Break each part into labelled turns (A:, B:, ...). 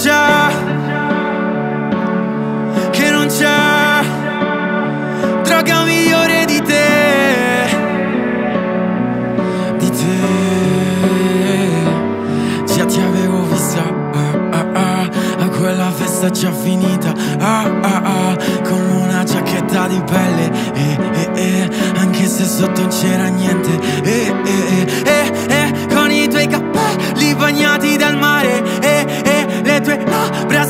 A: c'è, che non c'è droga migliore di te, di te. Già ti avevo vista ah, ah, ah, ah a quella festa già finita, ah, ah, con una giacchetta di pelle, eh, eh, eh, anche se sotto non c'era niente.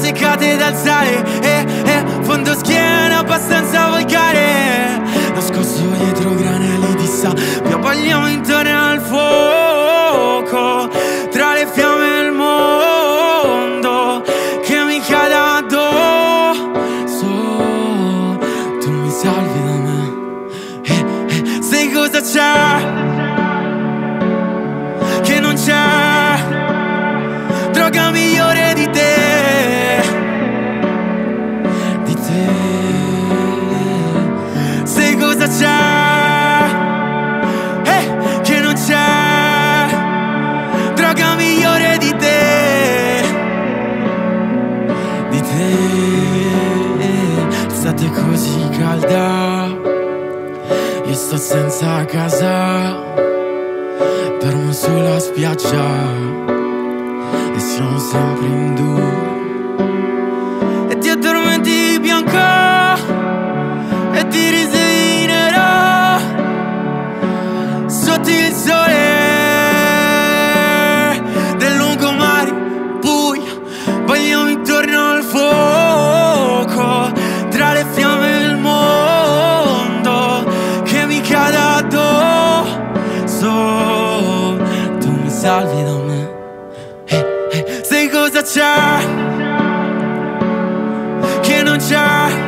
A: Labbra seccate dal sale eh eh Fondo schiena abbastanza volgare. Nascosto dietro granelli di sabbia Parliamo intorno al fuoco Tra le fiamme del mondo Che mi cade addosso. Tu mi salvi da me eh, eh, Sai cosa c'è? Che non c'è Così calda. Io sto senza casa Dormo sulla spiaggia E siamo sempre in due. E ti addormenti bianca E ti risvegli nera Sotto il sole salvidame hey, hey, Sai cosa c'è? Che non c'è?